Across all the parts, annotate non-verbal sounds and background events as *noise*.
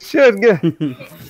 Shit, good. *laughs*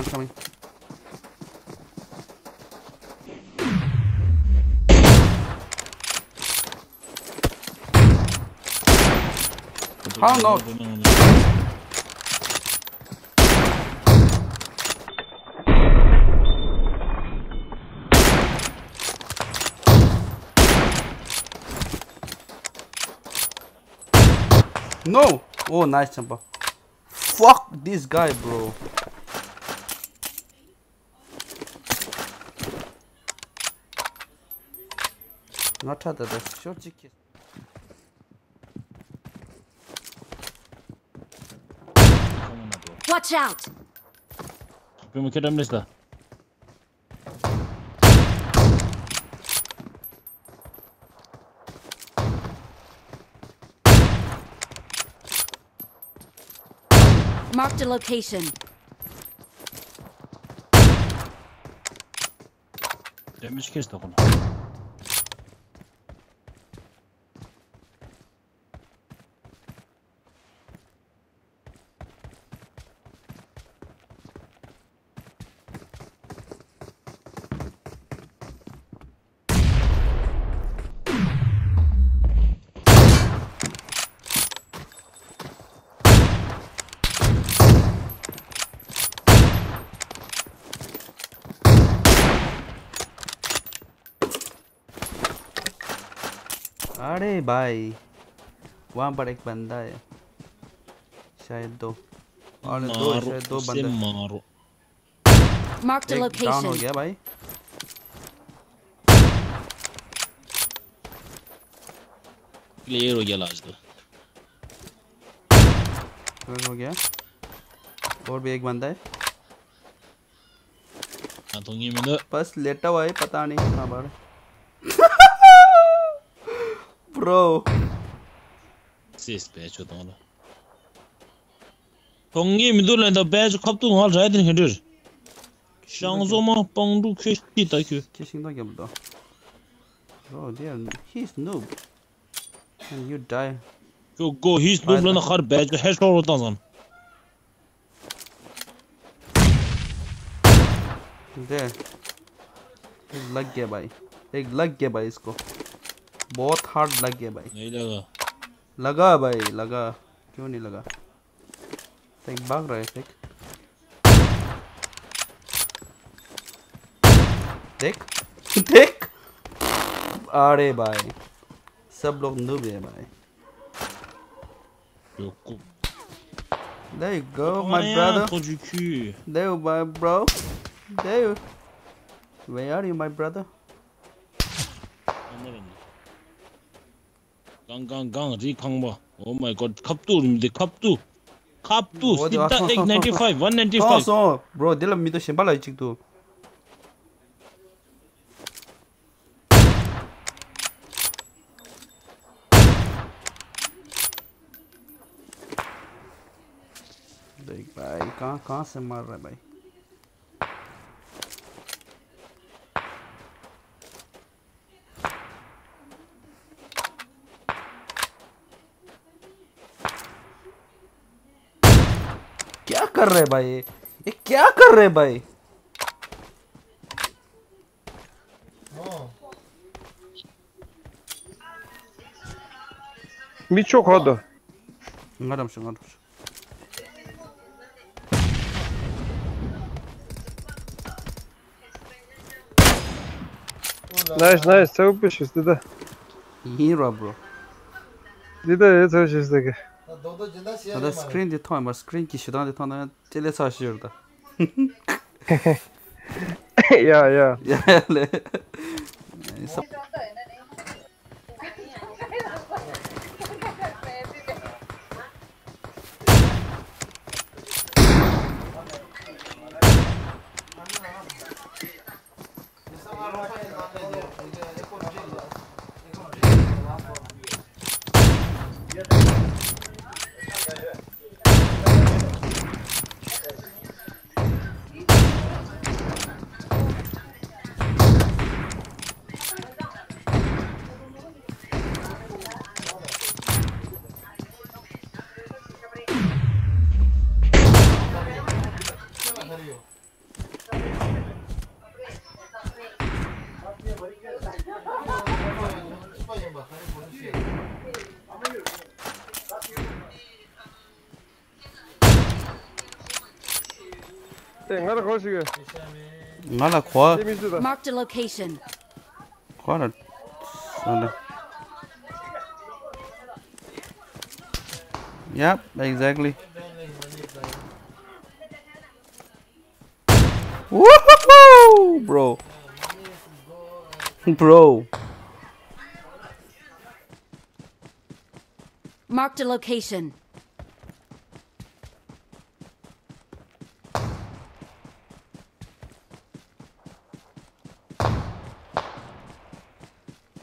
Come coming. Oh no! No! Oh, nice jumper. Fuck this guy, bro. No trzeba dodać ciurcik jest. Watch out! Kupimy kiedy myślę. Marked a location. Demiş kes dokunu. अरे भाई वहाँ पर एक बंदा है। शायद दो। और दो शायद दो बंदे। मारो। A एक डाउन हो गया भाई। क्लियर हो गया लास्ट क्लियर हो गया। और भी एक बंदा है। हाँ तो ये मैंने बस लेटा हुआ है पता नहीं कहाँ पर। Bro Ses be çoğu ola. Tongi mi dur lan da be kaptun hal raydın hedir. Şangzo ma pangdu köşti ta kö. Kissing dog bro. Bro, they are he's noob. And you die. Go go hiç dur lan har be her şey ortadan zan. There. एक लग गया भाई एक लग गया भाई इसको बहुत हार्ड लग गया भाई Ne laga. लगा भाई लगा क्यों नहीं लगा एक भाग रहा है एक देख देख अरे भाई सब लोग नूब है भाई There you go, my brother. There you, my bro. There you. Where are you, my brother? gang gang gang ri khang ba oh my god khap tu rim de khap tu khap tu sita 195 195 so bro dela mi to shemba la chik tu देख भाई कहाँ कहाँ से मार रहा है भाई कर रहे भाई? ये क्या कर रहे भाई? मी चोक हो से मरम से। नाइस नाइस चाउ पिशिस दिदा हीरा ब्रो। दिदा ये चाउ पिशिस देगा Kadar şey screen diye tamam var. Screen kişi daha detana tele saçıyor da. *laughs* Ya ya. Ya le. Yeah. Ngala khoi sige. Mark the location. Yep, exactly. Woohoo, bro. *laughs* bro. Mark the location.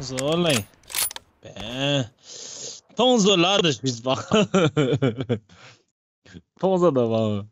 Zorlayın. Be. Ton zorlardık biz bak. Tonza da bana.